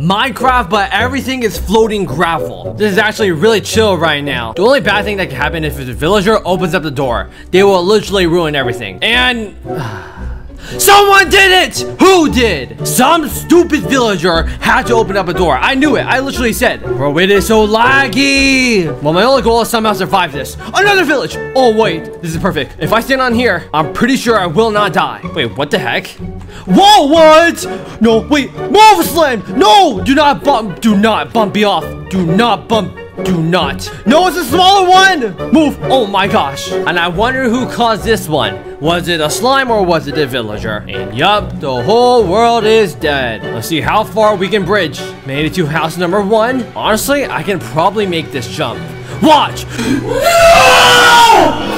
Minecraft, but everything is floating gravel. This is actually really chill right now. The only bad thing that can happen if a villager opens up the door, they will literally ruin everything. And... Someone did it! Who did? Some stupid villager had to open up a door. I knew it. I literally said, bro, it is so laggy. Well, my only goal is somehow survive this. Another village. Oh, wait. This is perfect. If I stand on here, I'm pretty sure I will not die. Wait, what the heck? Whoa, what? No, wait. Move, Slim. No, do not bump. Do not bump me off. Do not bump do not. No, it's a smaller one! Move! Oh my gosh. And I wonder who caused this one. Was it a slime or was it a villager? And yup, the whole world is dead. Let's see how far we can bridge. Made it to house number one. Honestly, I can probably make this jump. Watch! No!